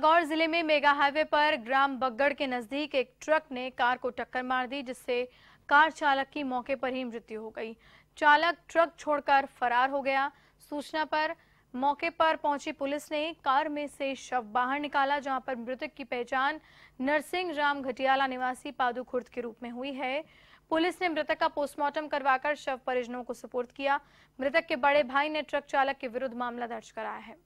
गौर ज़िले में mega highway पर ग्राम बगड़ के नज़दीक एक ट्रक ने कार को टक्कर मार दी, जिससे कार चालक की मौके पर ही मृत्यु हो गई। चालक ट्रक छोड़कर फरार हो गया। सूचना पर मौके पर पहुँची पुलिस ने कार में से शव बाहर निकाला, जहाँ पर मृतक की पहचान नरसिंह राम घटियाला निवासी पादू खुर्द के रूप में हुई है। पुलिस ने मृतक का पोस्टमार्टम करवाकर शव परिजनों को सुपुर्द किया। मृतक के बड़े भाई ने ट्रक चालक के विरुद्ध मामला दर्ज कराया है।